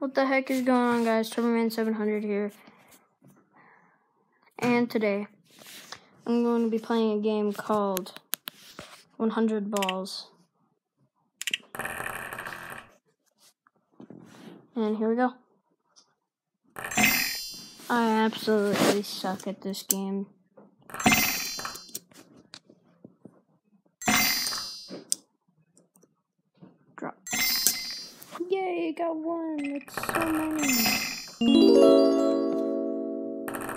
What the heck is going on, guys? Turboman700 here. And today, I'm going to be playing a game called 100 Balls. And here we go. I absolutely suck at this game. Yay, got one. It's so many.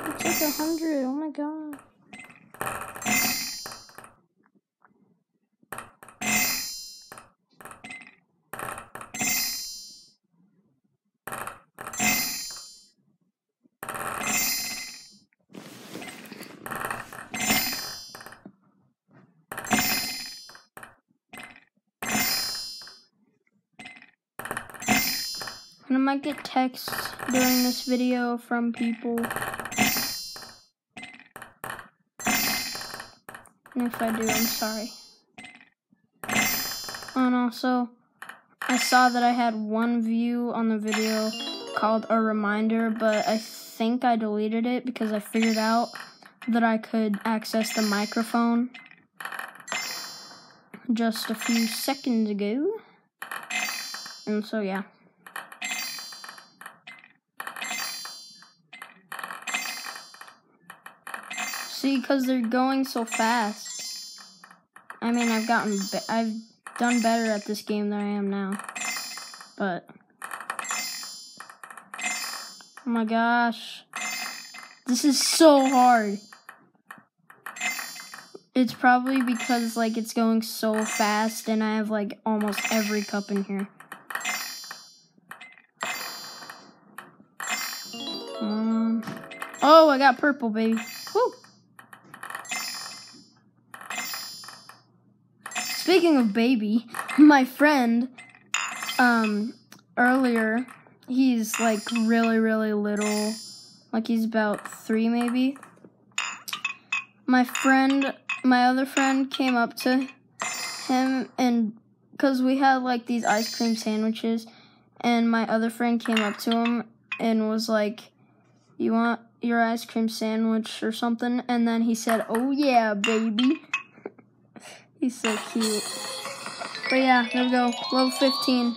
It's like a hundred. Oh my god. And I might get texts during this video from people. And if I do, I'm sorry. And also, I saw that I had one view on the video called a reminder, but I think I deleted it because I figured out that I could access the microphone just a few seconds ago. And so, yeah. See, because they're going so fast. I mean, I've gotten, I've done better at this game than I am now. But, oh my gosh. This is so hard. It's probably because, like, it's going so fast and I have, like, almost every cup in here. Um, oh, I got purple, baby. Speaking of baby, my friend, um, earlier, he's like really, really little. Like he's about three, maybe. My friend, my other friend came up to him and because we had like these ice cream sandwiches, and my other friend came up to him and was like, You want your ice cream sandwich or something? And then he said, Oh, yeah, baby. He's so cute. But yeah, there we go. Level 15.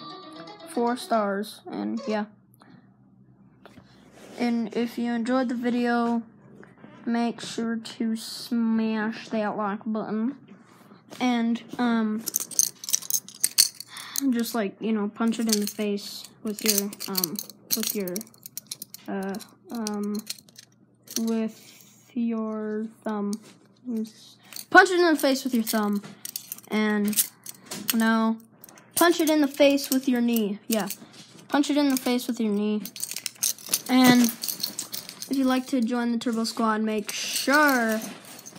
Four stars. And yeah. And if you enjoyed the video, make sure to smash that like button. And, um, just like, you know, punch it in the face with your, um, with your, uh, um, with your thumb. Punch it in the face with your thumb. And no. Punch it in the face with your knee. Yeah. Punch it in the face with your knee. And if you'd like to join the Turbo Squad, make sure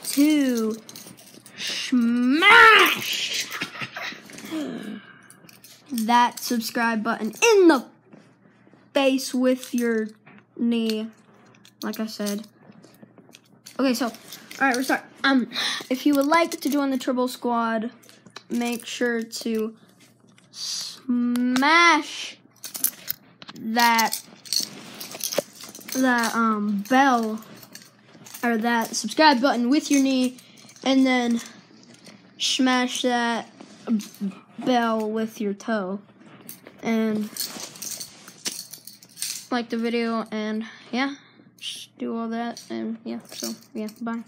to smash that subscribe button in the face with your knee. Like I said. Okay, so all right, we're start. Um, if you would like to join the Turbo Squad, make sure to smash that that um bell or that subscribe button with your knee, and then smash that bell with your toe, and like the video, and yeah, do all that, and yeah. So yeah, bye.